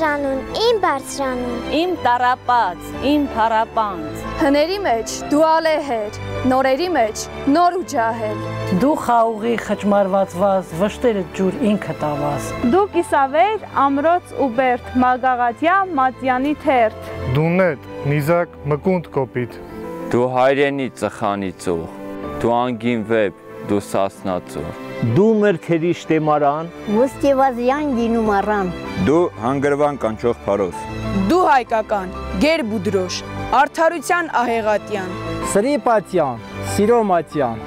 բարձրանում։ Իմ տարապած, իմ փարապանց։ Հների մեջ դու ալեհեր, նորերի մեջ նոր ու ջահել։ Դու խաղուղի խճմարվածված, վշտերը ջուր ինքը տավաս։ Դու կիսավեր, ամրոց ու բերդ, մագաղատյա մատյանի թերթ։ Դունետ, նիզակ, մկունդ կոպիտ։ Դու հայրենի ծխանի ծող, դու անգին վեբ, դու սասնածոր։ Դու մրթերի շտեմարան, ոսկեվազյան գինու մարան։ Դու հանգրվան կանչող փարոս։ Դու հայկական, գեր բուդրոշ, արդարության ահեղատյան։ Սրիպատյան, սիրոմատյան,